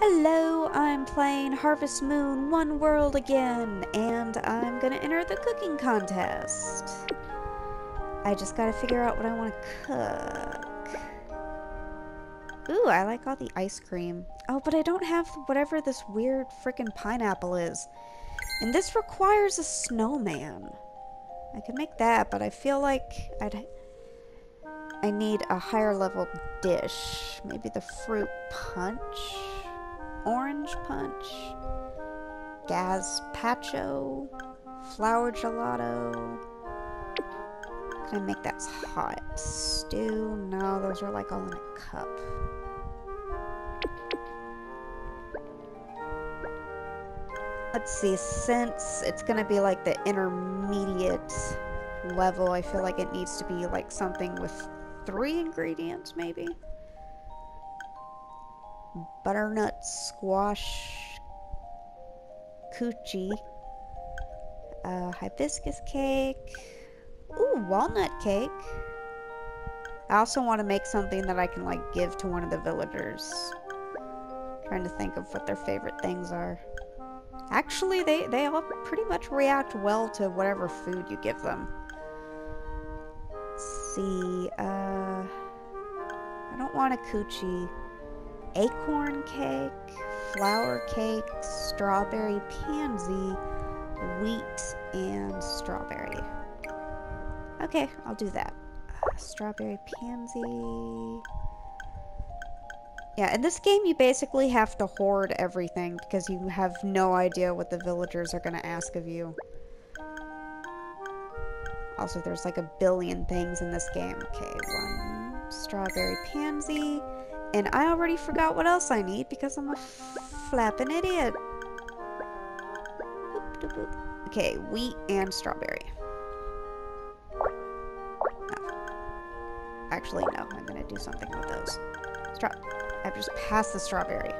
Hello, I'm playing Harvest Moon One World again, and I'm gonna enter the cooking contest. I just gotta figure out what I want to cook. Ooh, I like all the ice cream. Oh, but I don't have whatever this weird freaking pineapple is. And this requires a snowman. I could make that, but I feel like I'd... I need a higher level dish. Maybe the fruit punch? Orange punch? Gazpacho? Flour gelato? Can I make that hot? Stew? No, those are like all in a cup. Let's see, since it's gonna be like the intermediate level, I feel like it needs to be like something with three ingredients, maybe? Butternut squash coochie. Uh, hibiscus cake. Ooh, walnut cake. I also want to make something that I can like give to one of the villagers. Trying to think of what their favorite things are. Actually, they, they all pretty much react well to whatever food you give them. Let's see, uh... I don't want a coochie. Acorn cake, flour cake, strawberry pansy, wheat, and strawberry. Okay, I'll do that. Uh, strawberry pansy... Yeah, in this game you basically have to hoard everything because you have no idea what the villagers are going to ask of you. Also, there's like a billion things in this game. Okay, one strawberry pansy. And I already forgot what else I need because I'm a flapping idiot. Okay, wheat and strawberry. No. Actually, no. I'm going to do something with those. Straw I've just passed the strawberry.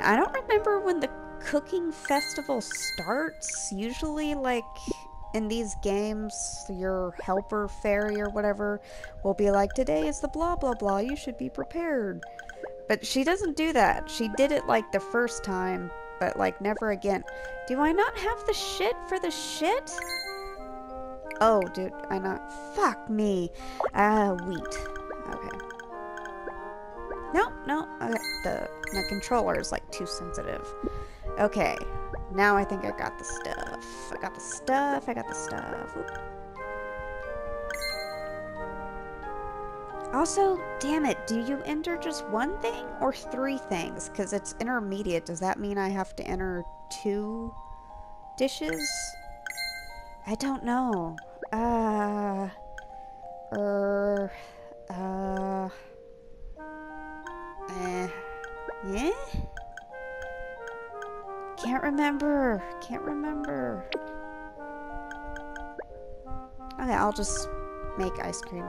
I don't remember when the cooking festival starts. Usually, like, in these games, your helper fairy or whatever will be like, today is the blah blah blah, you should be prepared. But she doesn't do that. She did it, like, the first time, but, like, never again. Do I not have the shit for the shit? Oh, dude, I not. Fuck me. Uh, wheat. Okay. No, no. Okay. The my controller is like too sensitive. Okay. Now I think I got the stuff. I got the stuff. I got the stuff. Oop. Also, damn it, do you enter just one thing or three things? Because it's intermediate. Does that mean I have to enter two dishes? I don't know. Uh. Er. Uh. Eh. Yeah? Remember. Can't remember. Okay, I'll just make ice cream.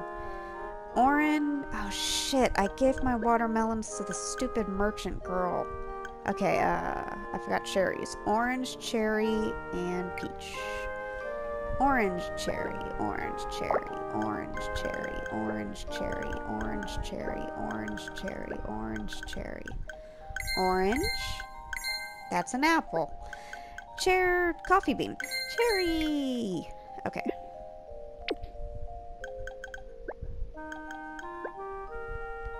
Orange. Oh shit, I gave my watermelons to the stupid merchant girl. Okay, uh, I forgot cherries. Orange, cherry, and peach. Orange cherry, orange cherry, orange cherry, orange cherry, orange cherry, orange cherry, orange cherry. Orange. That's an apple. Chair, coffee bean. Cherry. Okay.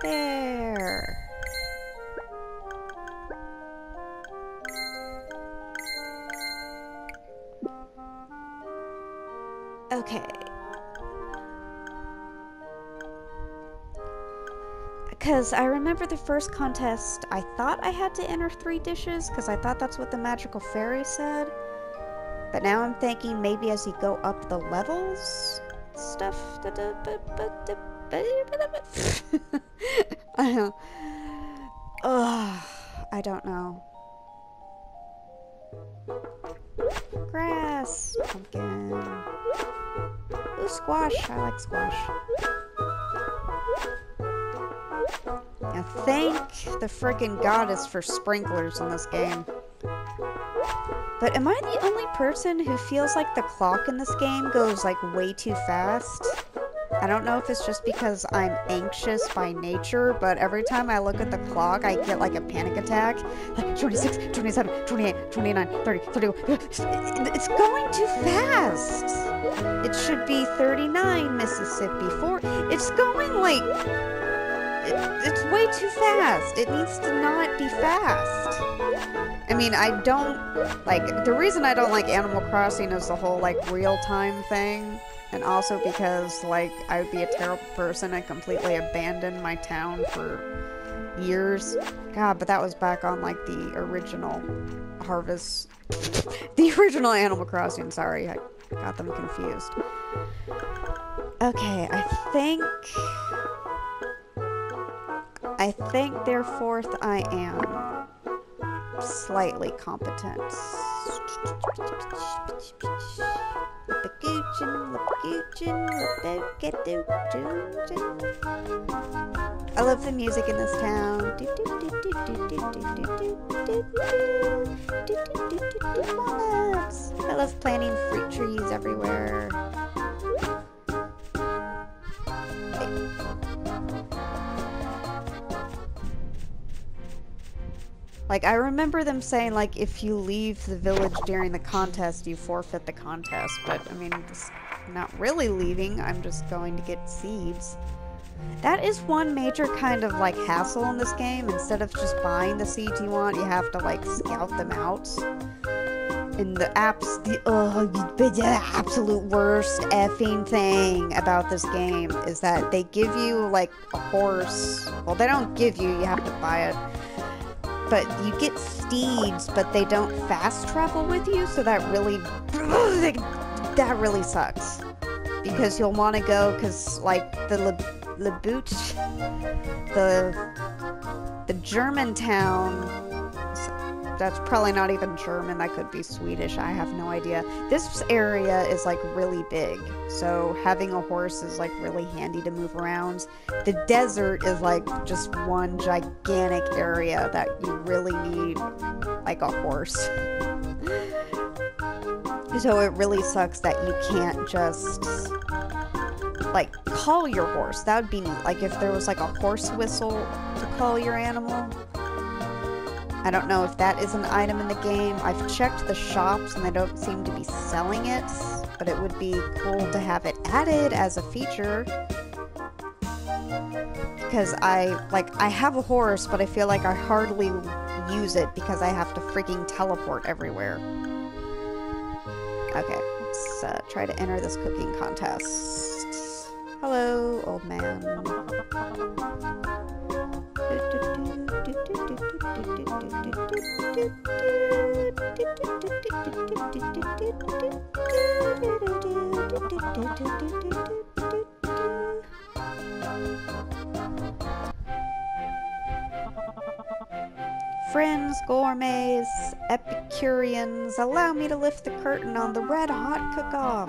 There. Okay. Because I remember the first contest, I thought I had to enter three dishes, because I thought that's what the magical fairy said. But now I'm thinking maybe as you go up the levels, stuff. I know. Ugh, I don't know. Grass, pumpkin. Ooh, squash. I like squash. Thank the freaking goddess for sprinklers in this game. But am I the only person who feels like the clock in this game goes like way too fast? I don't know if it's just because I'm anxious by nature, but every time I look at the clock, I get like a panic attack. Like 26, 27, 28, 29, 30, 31. It's going too fast. It should be 39, Mississippi. Four. It's going like. It, it's way too fast. It needs to not be fast. I mean, I don't like the reason I don't like Animal Crossing is the whole like real time thing. And also because, like, I would be a terrible person and completely abandon my town for years. God, but that was back on, like, the original Harvest... the original Animal Crossing, sorry. I got them confused. Okay, I think... I think, therefore, I am slightly competent. I love the music in this town. I love planting fruit trees everywhere. Like, I remember them saying, like, if you leave the village during the contest, you forfeit the contest. But, I mean, just not really leaving. I'm just going to get seeds. That is one major kind of, like, hassle in this game. Instead of just buying the seeds you want, you have to, like, scout them out. And the apps, the, uh, the absolute worst effing thing about this game is that they give you, like, a horse. Well, they don't give you, you have to buy it but you get steeds, but they don't fast travel with you, so that really, that really sucks. Because you'll want to go, because, like, the Le, Le the, the German town that's probably not even German, that could be Swedish, I have no idea. This area is like really big, so having a horse is like really handy to move around. The desert is like just one gigantic area that you really need like a horse. so it really sucks that you can't just like call your horse. That would be neat. Like if there was like a horse whistle to call your animal. I don't know if that is an item in the game. I've checked the shops and they don't seem to be selling it, but it would be cool to have it added as a feature. Because I, like, I have a horse, but I feel like I hardly use it because I have to freaking teleport everywhere. Okay, let's uh, try to enter this cooking contest. Hello, old man. Friends, gourmets, Epicureans, allow me to lift the curtain on the red hot cook-off.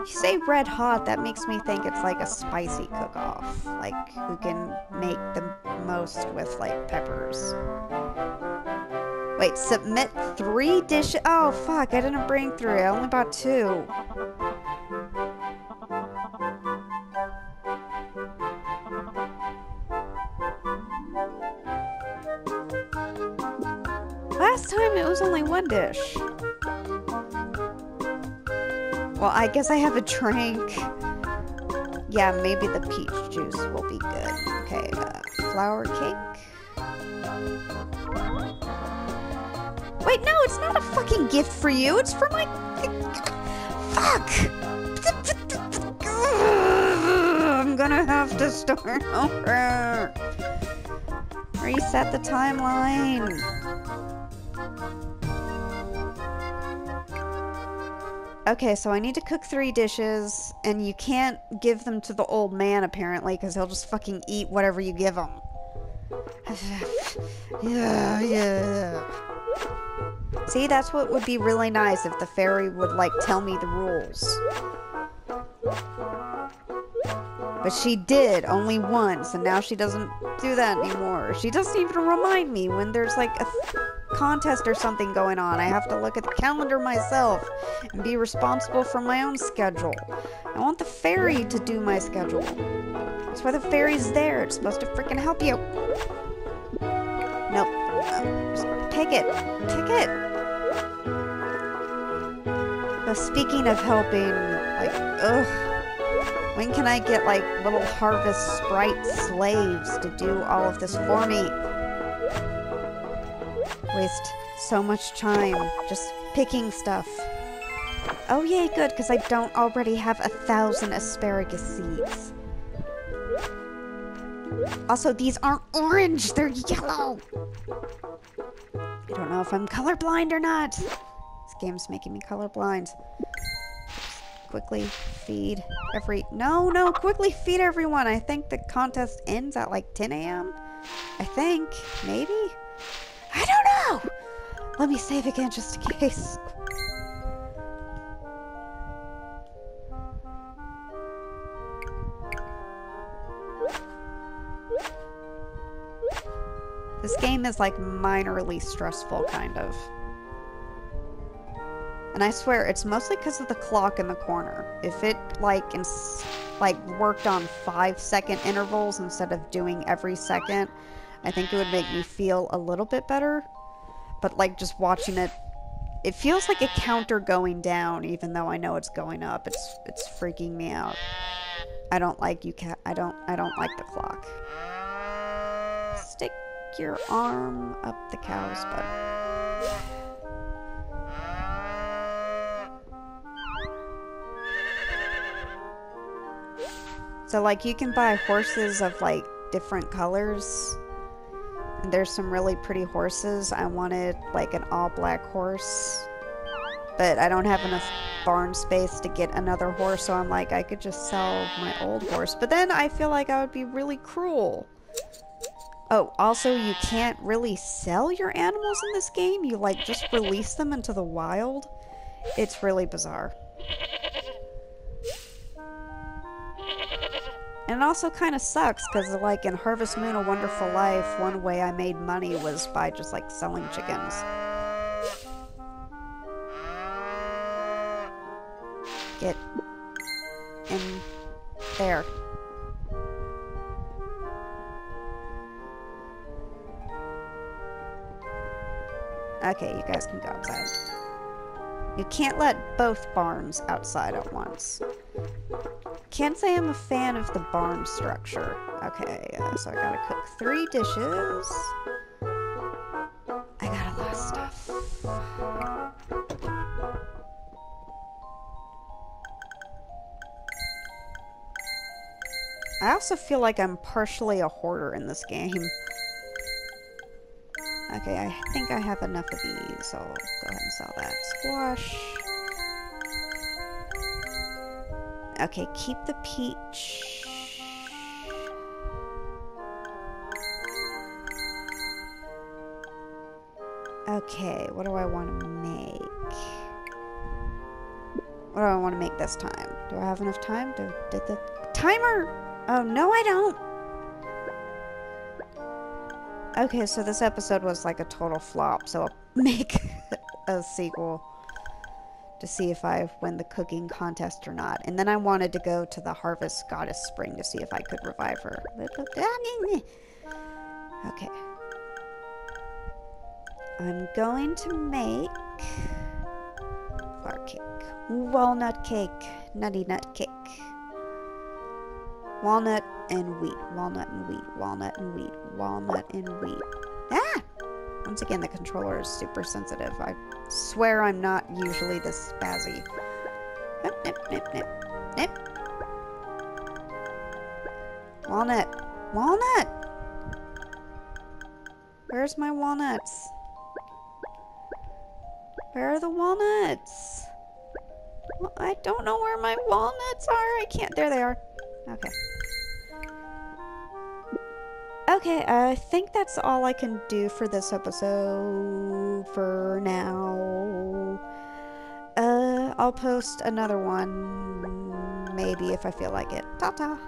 You say red hot, that makes me think it's like a spicy cook-off. Like, who can make the most with, like, peppers. Wait, submit three dishes? Oh, fuck, I didn't bring three. I only bought two. Last time it was only one dish. Well, I guess I have a drink. Yeah, maybe the peach juice will be good. Okay, uh, flour cake. No, it's not a fucking gift for you. It's for my... Fuck! I'm gonna have to start over. Reset the timeline. Okay, so I need to cook three dishes, and you can't give them to the old man, apparently, because he'll just fucking eat whatever you give him. yeah, yeah. See, that's what would be really nice if the fairy would, like, tell me the rules. But she did, only once, and now she doesn't do that anymore. She doesn't even remind me when there's, like, a... contest or something going on. I have to look at the calendar myself and be responsible for my own schedule. I want the fairy to do my schedule. That's why the fairy's there. It's supposed to freaking help you. Nope. Uh, take it. Take it. But speaking of helping, like, ugh. When can I get, like, little harvest sprite slaves to do all of this for me? Waste so much time just picking stuff. Oh yay, good, because I don't already have a thousand asparagus seeds. Also, these aren't orange, they're yellow! I don't know if I'm colorblind or not. This game's making me colorblind. Quickly feed every... No, no, quickly feed everyone! I think the contest ends at like 10 a.m.? I think. Maybe? I don't know! Let me save again just in case. This game is like minorly stressful, kind of. And I swear, it's mostly because of the clock in the corner. If it, like, like worked on five second intervals instead of doing every second, I think it would make me feel a little bit better. But like just watching it, it feels like a counter going down, even though I know it's going up. It's it's freaking me out. I don't like you. Ca I don't. I don't like the clock. Stick your arm up the cow's butt. So like you can buy horses of like different colors And there's some really pretty horses. I wanted like an all black horse. But I don't have enough barn space to get another horse, so I'm like, I could just sell my old horse. But then I feel like I would be really cruel. Oh, also, you can't really sell your animals in this game. You, like, just release them into the wild. It's really bizarre. And it also kind of sucks because, like, in Harvest Moon A Wonderful Life, one way I made money was by just, like, selling chickens. Get in there. Okay, you guys can go outside. You can't let both barns outside at once. Can't say I'm a fan of the barn structure. Okay, uh, so I gotta cook three dishes. I got a lot of stuff. I also feel like I'm partially a hoarder in this game. Okay, I think I have enough of these. I'll go ahead and sell that squash. Okay, keep the peach. Okay, what do I want to make? What do I want to make this time? Do I have enough time? Do, did the timer? Oh, no, I don't. Okay, so this episode was like a total flop, so I'll make a sequel to see if I win the cooking contest or not. And then I wanted to go to the Harvest Goddess Spring to see if I could revive her. Okay. I'm going to make flour cake. Walnut cake. Nutty nut cake. Walnut and wheat. Walnut and wheat. Walnut and wheat. Walnut and wheat. Ah! Once again, the controller is super sensitive. I swear I'm not usually this spazzy. Nip, nip, nip, nip. Nip. Walnut. Walnut! Where's my walnuts? Where are the walnuts? Well, I don't know where my walnuts are. I can't. There they are. Okay. Okay, I think that's all I can do for this episode for now. Uh, I'll post another one, maybe if I feel like it. Ta-ta!